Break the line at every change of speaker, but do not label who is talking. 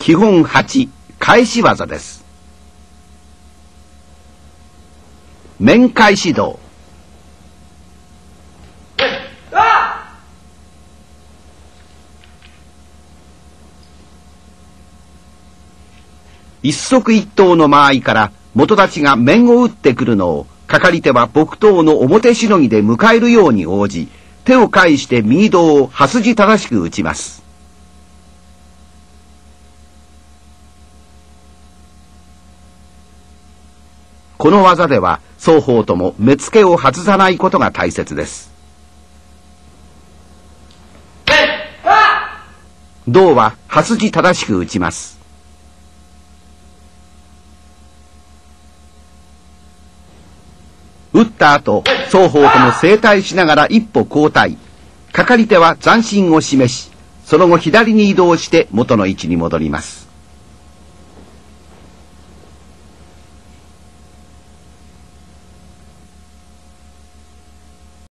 基本8返し技です。面返し道一足一刀の間合いから元立ちが面を打ってくるのをかかり手は木刀の表しのぎで迎えるように応じ手を返して右胴を刃筋正しく打ちます。この技では双方とも目付けを外さないことが大切です。胴は刃筋正しく打ちます。打った後双方とも正対しながら一歩後退かかり手は斬新を示しその後左に移動して元の位置に戻ります。